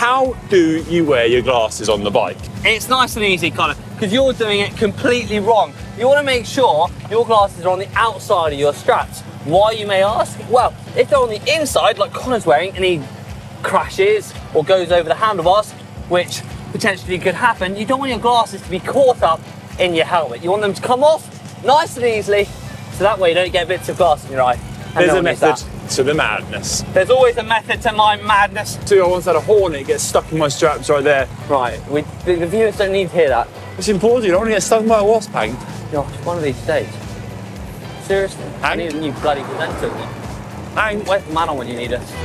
How do you wear your glasses on the bike? It's nice and easy, Connor, because you're doing it completely wrong. You want to make sure your glasses are on the outside of your straps. Why, you may ask? Well, if they're on the inside, like Connor's wearing, and he crashes or goes over the handlebars, which potentially could happen, you don't want your glasses to be caught up in your helmet. You want them to come off nice and easily, so that way you don't get bits of glass in your eye. And There's no a method that. To the madness. There's always a method to my madness. Too, I once had a hornet get stuck in my straps right there. Right, we, the, the viewers don't need to hear that. It's important, you don't want to get stuck by a wasp, Hank. Gosh, one of these days. Seriously, I need a new bloody presenter. Hank. Where's the man on when you need us?